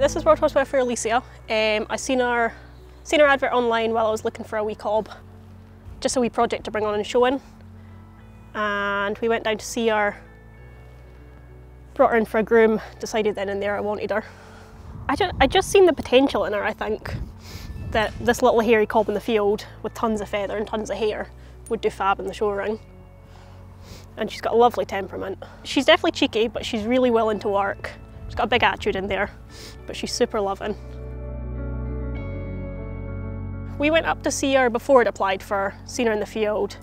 This is World Horse Welfare Alicia. Um, I seen her, seen her advert online while I was looking for a wee cob, just a wee project to bring on and show in. And we went down to see her, brought her in for a groom, decided then and there I wanted her. I just, I just seen the potential in her, I think, that this little hairy cob in the field with tons of feather and tons of hair would do fab in the show ring. And she's got a lovely temperament. She's definitely cheeky, but she's really willing to work. She's got a big attitude in there, but she's super loving. We went up to see her before it applied for seen her in the field,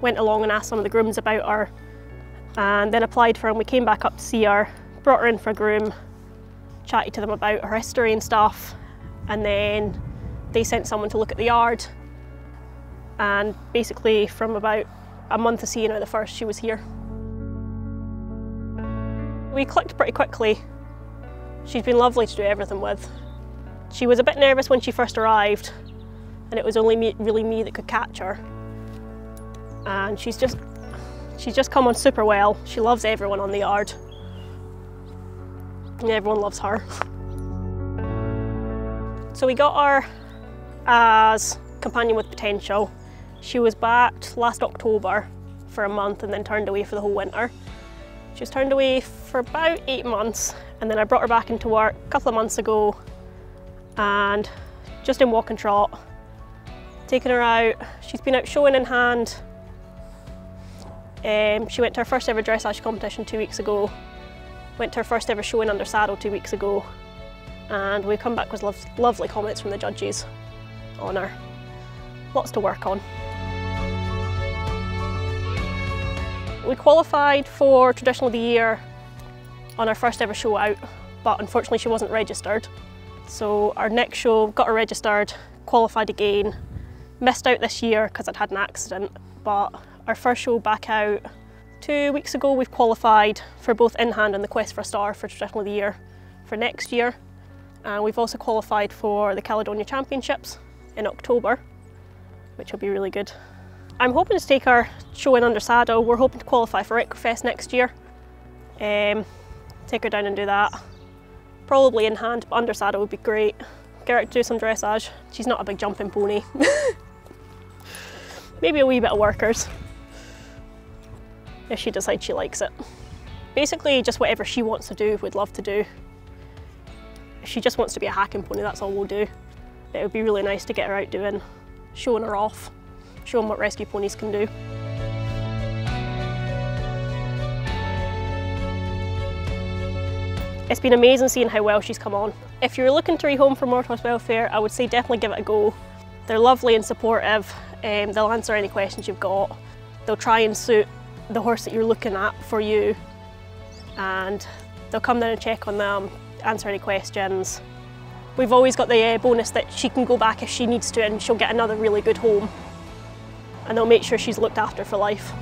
went along and asked some of the grooms about her, and then applied for her and we came back up to see her, brought her in for a groom, chatted to them about her history and stuff, and then they sent someone to look at the yard. And basically from about a month of seeing her the first, she was here. We clicked pretty quickly. She's been lovely to do everything with. She was a bit nervous when she first arrived, and it was only me, really me that could catch her. And she's just, she's just come on super well. She loves everyone on the yard. And everyone loves her. So we got her as companion with potential. She was backed last October for a month and then turned away for the whole winter. She was turned away for about eight months and then I brought her back into work a couple of months ago and just in walk and trot, taking her out. She's been out showing in hand. Um, she went to her first ever dressage competition two weeks ago, went to her first ever showing under saddle two weeks ago and we come back with lo lovely comments from the judges on her. Lots to work on. We qualified for Traditional of the Year on our first ever show out, but unfortunately she wasn't registered. So our next show, got her registered, qualified again, missed out this year because I'd had an accident, but our first show back out two weeks ago, we've qualified for both in hand and the Quest for a Star for Traditional of the Year for next year. And we've also qualified for the Caledonia Championships in October, which will be really good. I'm hoping to take our show in under saddle. We're hoping to qualify for Equifest next year. Um, take her down and do that. Probably in hand, but under saddle would be great. Get her to do some dressage. She's not a big jumping pony. Maybe a wee bit of workers, if she decides she likes it. Basically, just whatever she wants to do, we'd love to do. If she just wants to be a hacking pony, that's all we'll do. It would be really nice to get her out doing, showing her off, showing what rescue ponies can do. It's been amazing seeing how well she's come on. If you're looking to rehome for World Welfare, I would say definitely give it a go. They're lovely and supportive, um, they'll answer any questions you've got. They'll try and suit the horse that you're looking at for you and they'll come down and check on them, answer any questions. We've always got the uh, bonus that she can go back if she needs to and she'll get another really good home and they'll make sure she's looked after for life.